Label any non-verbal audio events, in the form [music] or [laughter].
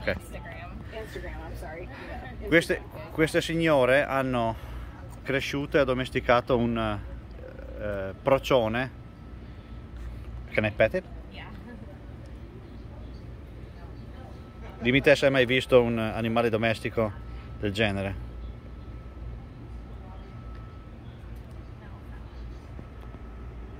Okay. Instagram. Instagram, I'm sorry. Yeah, Queste, Instagram. queste signore hanno cresciuto e addomesticato un uh, procione. Can I pet it? Yeah. [laughs] Dimmi te se hai mai visto un animale domestico del genere.